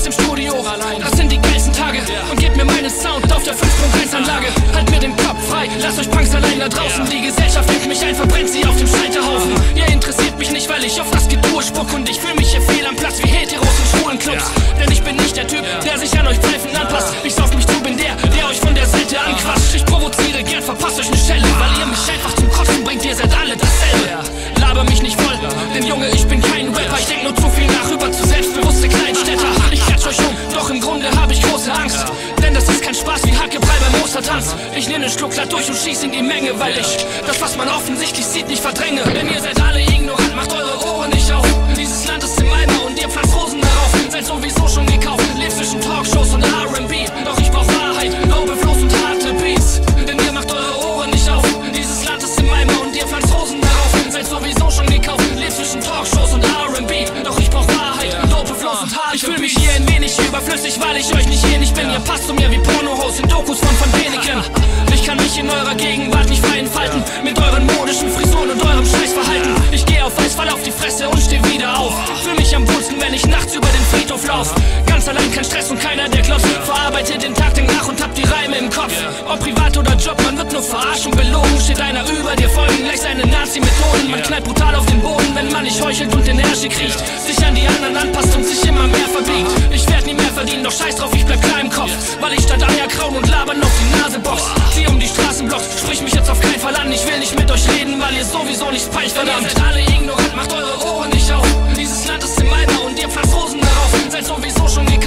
sitz im Studio, das sind die geilsten Tage und gebt mir meinen Sound auf der 5.1 Anlage. Halt mir den Kopf frei, lasst euch Punks allein da draußen. Die Gesellschaft denkt mich ein, verbrennt sie auf dem Scheiterhaufen. Ihr interessiert mich nicht, weil ich auf das Getue spuck und ich fühl mich hier fehl am Platz wie Heteros in schwulen Clubs. Denn ich bin nicht der Typ, der sich an euch Pfeifen Ostertanz. Ich nehme den Schluck glatt durch und schieß in die Menge, weil ich das, was man offensichtlich sieht, nicht verdränge. Denn ihr seid alle ignorant, macht eure Ohren nicht auf. Dieses Land ist im Eimer und ihr pflanzt Rosen darauf. Seid sowieso schon gekauft, lebt zwischen Talkshows und R&B. Doch ich brauch Wahrheit, Dope Flows und harte Beats. Denn ihr macht eure Ohren nicht auf. Dieses Land ist im Eimer und ihr pflanzt Rosen darauf. Seid sowieso schon gekauft, lebt zwischen Talkshows und R&B. Doch ich brauch Wahrheit, Dope Flows und harte Ich fühl mich hier ein wenig überflüssig, weil ich euch nicht ähnlich bin. Ihr passt zu mir wie Pornohaus in Dokus kein Stress und keiner, der klopft. Verarbeite den Tag den nach und hab die Reime im Kopf. Ob privat oder Job, man wird nur verarscht und belogen. Steht einer über dir, folgen gleich seine Nazi-Methoden. Man knallt brutal auf den Boden, wenn man nicht heuchelt und Energie kriecht. Sich an die anderen anpasst und sich immer mehr verbiegt. Ich werd nie mehr verdienen, doch scheiß drauf, ich bleib klar im Kopf. Weil ich statt Eier krauen und labern auf die Nase box. Zieh um die Straßenblocks, sprich mich jetzt auf keinen Fall an. Ich will nicht mit euch reden, weil ihr sowieso nichts peilt, verdammt. Ihr seid alle ignorant, macht eure Ohren nicht auf. Dieses Land ist im Eimer und ihr pflanzt Rosen darauf. Seid sowieso schon gekauft,